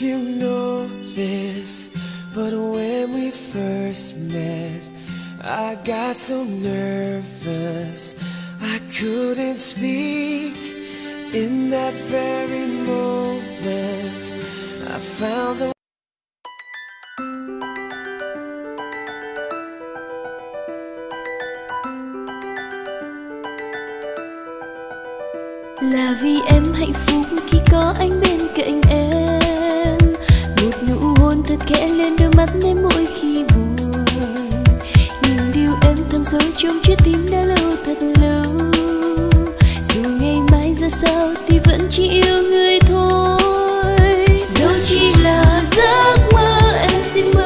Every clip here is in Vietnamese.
you know this, but when we first met, I got so nervous I couldn't speak. In that very moment, I found the Là vì em hạnh phúc khi có anh bên cạnh em thật kẽ lên đôi mắt em mỗi khi buồn. Nhìn điều em thầm dấu trong trái tim đã lâu thật lâu. Dù ngày mai ra sao thì vẫn chỉ yêu người thôi. Dẫu chỉ là giấc mơ, em xin mơ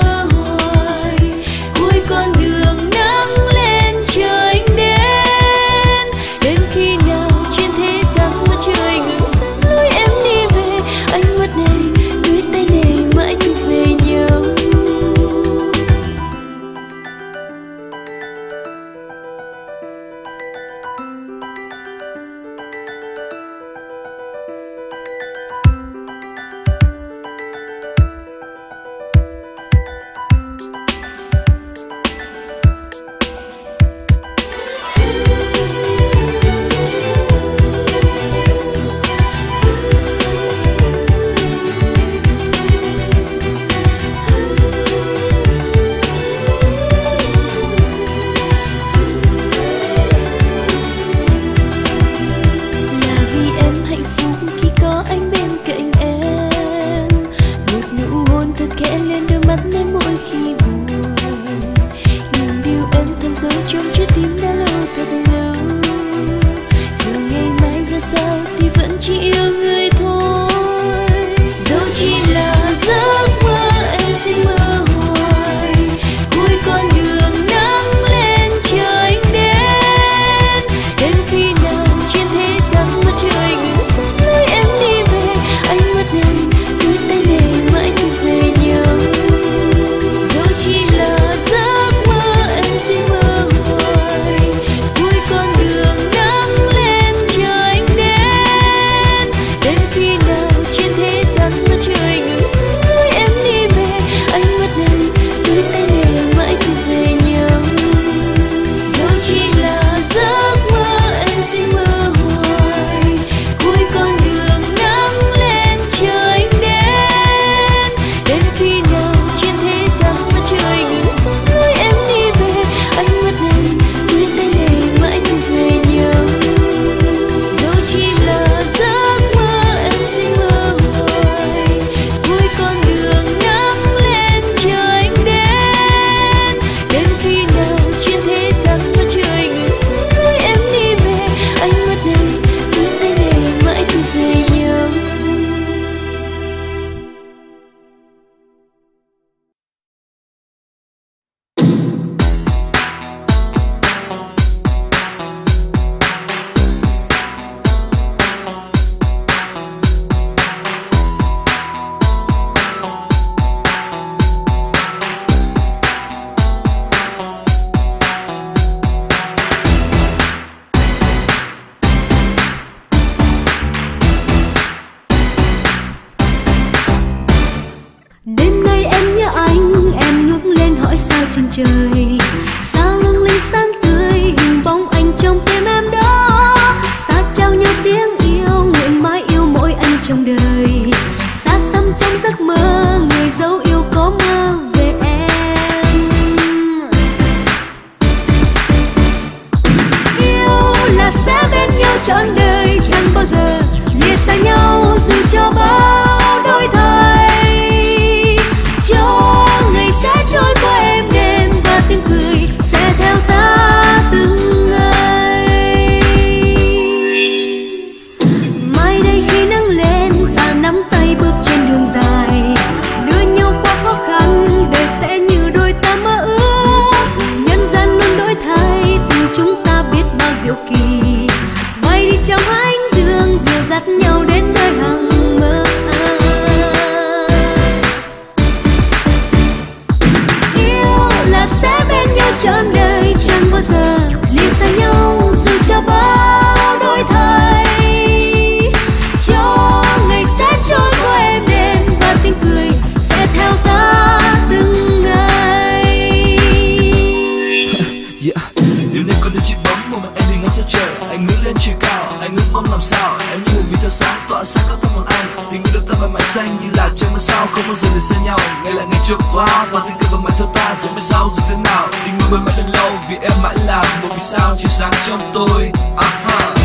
xanh như là trên mưa sao, không bao giờ liền xa nhau. Ngày là ngày trước quá, và tình cờ vẫn mãi theo ta, dù mai sau dù thế nào. Thì người mãi mãi lâu, vì em mãi là một vì sao chiếu sáng trong tôi. Aha.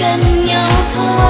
更摇头。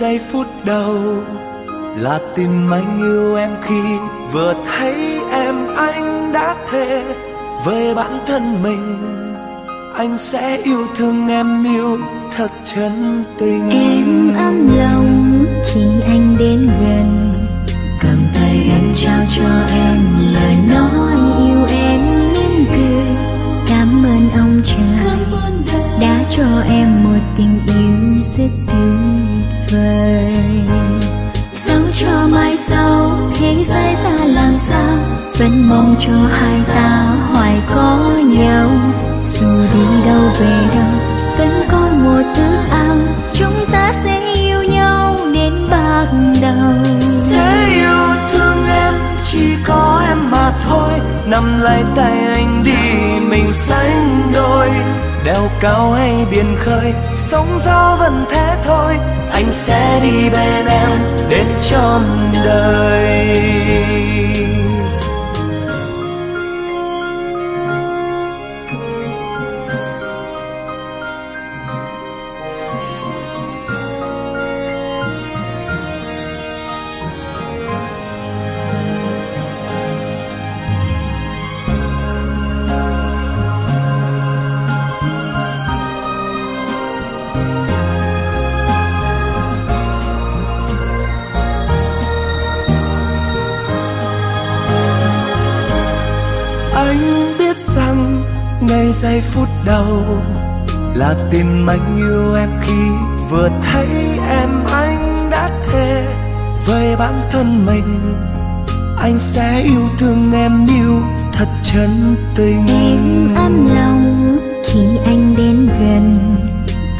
Giây phút đầu là tìm anh yêu em khi vừa thấy em anh đã thề với bản thân mình. Anh sẽ yêu thương em yêu thật chân tình. Em ấm lòng khi anh đến gần. Cầm tay em trao cho em lời nói yêu em mỉm cười cảm ơn ông trời đã cho em một tình yêu rất tuyệt vời dẫu cho mai sau thế giới ra làm sao vẫn mong cho hai ta hoài có nhau dù đi đâu về đâu vẫn có một thứ ao chúng ta sẽ yêu nhau đến bạc đầu sẽ yêu thương em chỉ có em mà thôi nắm lấy tay anh đi mình sánh đôi đèo cao hay biển khơi, sóng gió vẫn thế thôi. Anh sẽ đi bên em đến trọn đời. Giây phút đầu là tìm anh yêu em khi vừa thấy em anh đã thề với bản thân mình. Anh sẽ yêu thương em yêu thật chân tình. Em ấm lòng khi anh đến gần.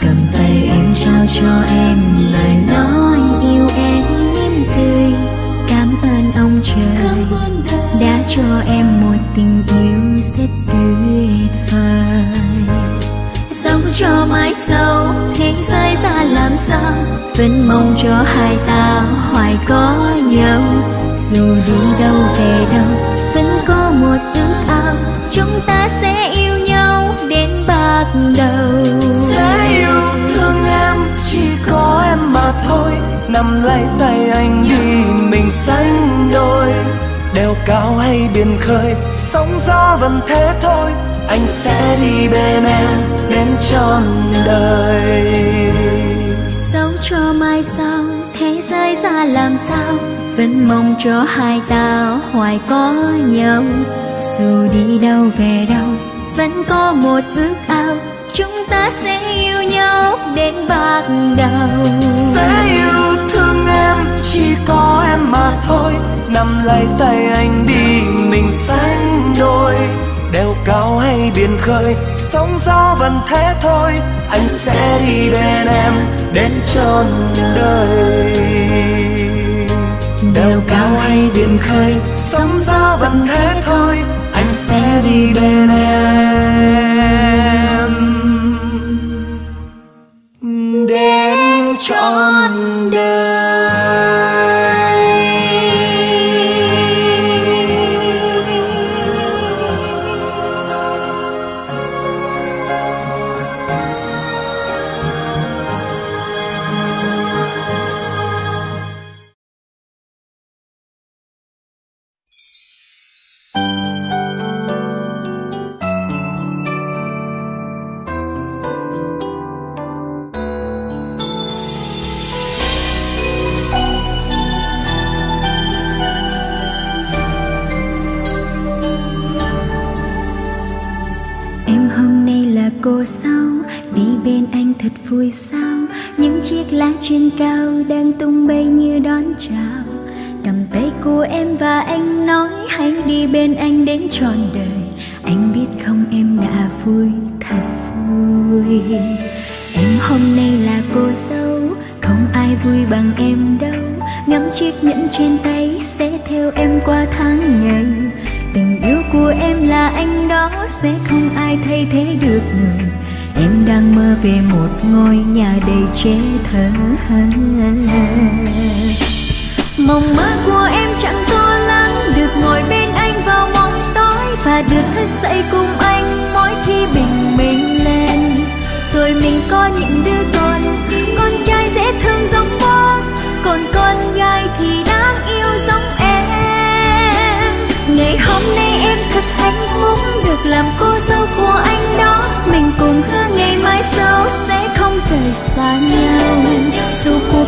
Cầm tay em trao cho em lời nói yêu em mỉm cười. Cảm ơn ông trời đã cho em một tình yêu rất tuyệt phai. Sống cho mãi sau thế giới ra làm sao? Vẫn mong cho hai ta hoài có nhau. Dù đi đâu về đâu, vẫn có một ước ao chúng ta sẽ yêu nhau đến bạc đầu. Sẽ yêu thương em, chỉ có em mà thôi. Nắm lấy tay anh đi, mình sánh đôi. Đèo cao hay biển khơi, sóng gió vẫn thế thôi anh sẽ đi bên em đến trọn đời. Sống cho mai sau thế giới ra làm sao? Vẫn mong cho hai ta hoài có nhau. Dù đi đâu về đâu vẫn có một ước ao. Chúng ta sẽ yêu nhau đến bạc đầu. Sẽ yêu thương em chỉ có em mà thôi. Nắm lấy tay anh đi mình sánh đôi đèo cao hay biển khơi, sóng gió vẫn thế thôi. Anh sẽ đi bên em, đến trọn đời. Đèo cao hay biển khơi, sóng gió vẫn thế thôi. Anh sẽ đi bên em. Đón Cầm tay của em và anh nói, Hãy đi bên anh đến trọn đời. Anh biết không em đã vui Thật vui. Em hôm nay là cô dâu, Không ai vui bằng em đâu. Ngắm chiếc nhẫn trên tay Sẽ theo em qua tháng ngày. Tình yêu của em là anh đó, Sẽ không ai thay thế được người. Em đang mơ về một ngôi nhà đầy trẻ thơ mong mơ của em chẳng to lắm, được ngồi bên anh vào mong tối và được thức dậy cùng anh mỗi khi bình minh lên. Rồi mình có những đứa con con trai dễ thương giống bố còn con gái thì đáng yêu giống em. Ngày hôm nay em thật hạnh phúc, được làm cô dâu của anh đó. Mình cùng hứa ngày mai sau sẽ không rời xa nhau. Dù cuộc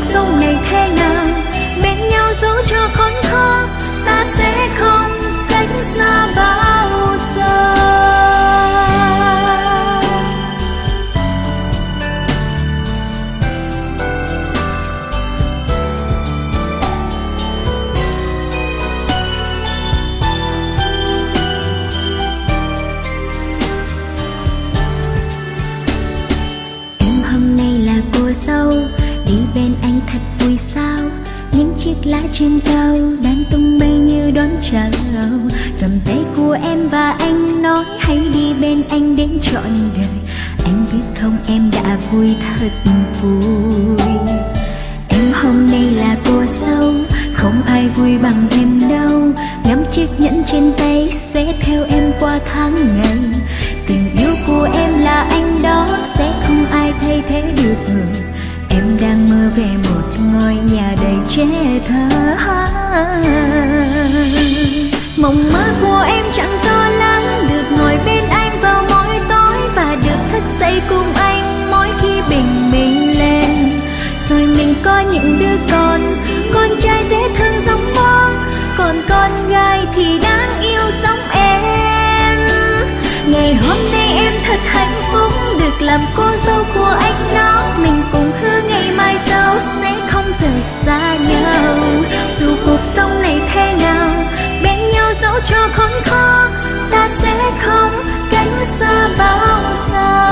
tôi thật vui. Em hôm nay là cô dâu, Không ai vui bằng em đâu. Ngắm chiếc nhẫn trên tay Sẽ theo em qua tháng ngày. Tình yêu của em là anh đó, Sẽ không ai thay thế được. Người Em đang mơ về một ngôi nhà đầy trẻ thơ Mộng mơ của em chẳng to lắm, Được ngồi bên anh vào mỗi tối Và được thức dậy cùng anh. Rồi mình có những đứa con Con trai dễ thương giống bố Còn con gái thì đáng yêu giống em. Ngày hôm nay em thật hạnh phúc, Được làm cô dâu của anh đó Mình cùng hứa ngày mai sau Sẽ không rời xa nhau. Dù cuộc sống này thế nào, Bên nhau dẫu cho khốn khó, Ta sẽ không cánh xa bao giờ.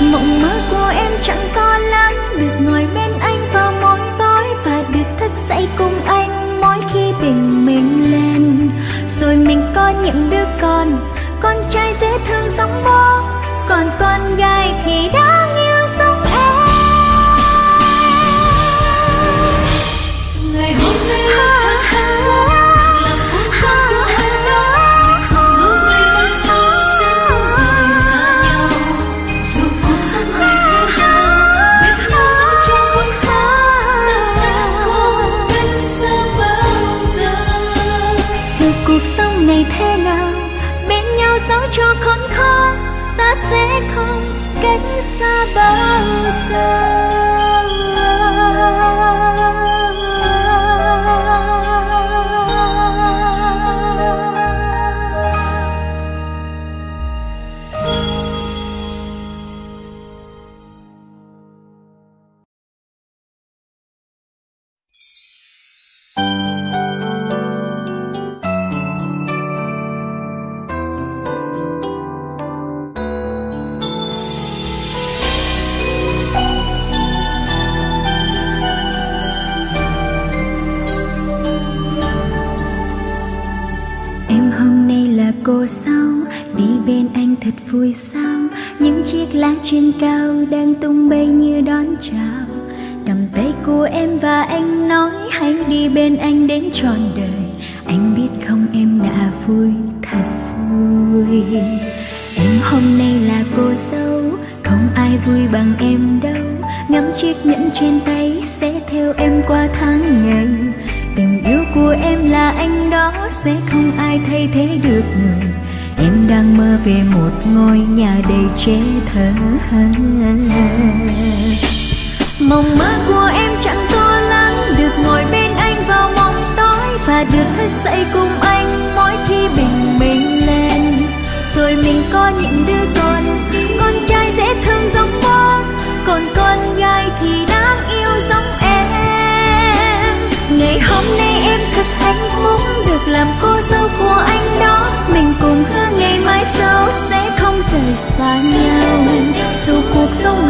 Mộng mơ của em chẳng to lắm. Được ngồi bên anh vào mỗi tối Và được thức dậy cùng anh Mỗi khi bình minh lên. Rồi mình có những đứa con con trai dễ thương giống bố, còn con gái vui sao? Những chiếc lá trên cao Đang tung bay như đón chào. Cầm tay của em và anh nói, Hãy đi bên anh đến trọn đời. Anh biết không em đã vui Thật vui. Em hôm nay là cô dâu, Không ai vui bằng em đâu. Ngắm chiếc nhẫn trên tay Sẽ theo em qua tháng ngày. Tình yêu của em là anh đó, Sẽ không ai thay thế được người Em đang mơ về một ngôi nhà đầy trẻ thơ mong mơ của em chẳng to lắm Được ngồi bên anh vào mong tối Và được thức dậy cùng anh. Xa nhau. Dù cuộc sống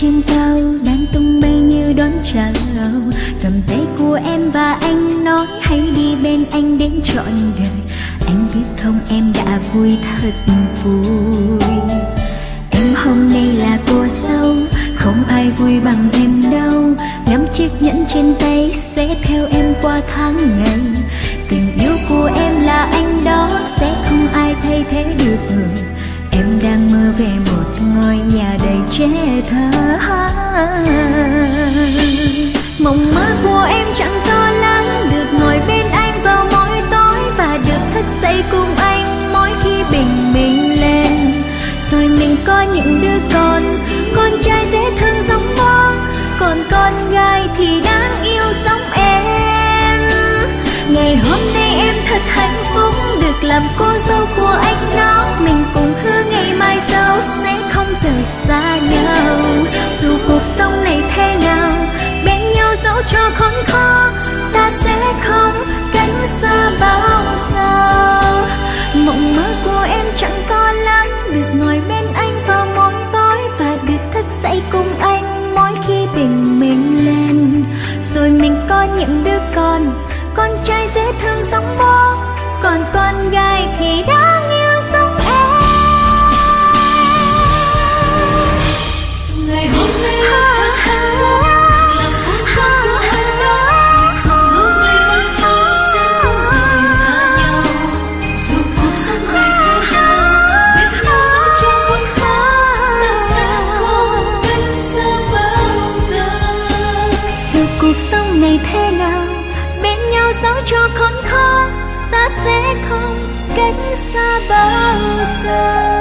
trên cao Đang tung bay như đón chào cầm tay của em và anh nói, hãy đi bên anh đến trọn đời. Anh biết không, em đã vui thật vui. Em hôm nay là cô dâu không ai vui bằng em đâu. Ngắm chiếc nhẫn trên tay sẽ theo em qua tháng ngày. Tình yêu của em là anh đó, sẽ không ai thay thế được người em đang mơ về một ngôi nhà đầy trẻ thơ mộng mơ của em chẳng to lắm được ngồi bên anh vào mỗi tối và được thức dậy cùng anh mỗi khi bình minh lên. Rồi mình có những đứa con con trai dễ thương giống bố, còn con gái thì đáng yêu giống em. Ngày hôm nay em thật hạnh làm cô dâu của anh nó mình cùng hứa ngày mai sau sẽ không rời xa nhau. Dù cuộc sống này thế nào, bên nhau dẫu cho khốn khó, ta sẽ không cánh xa bao giờ. Mộng mơ của em chẳng to lắm, được ngồi bên anh vào mỗi tối và được thức dậy cùng anh mỗi khi bình minh lên. Rồi mình có những đứa con con trai dễ thương giống bố còn con gái thì đã ta sẽ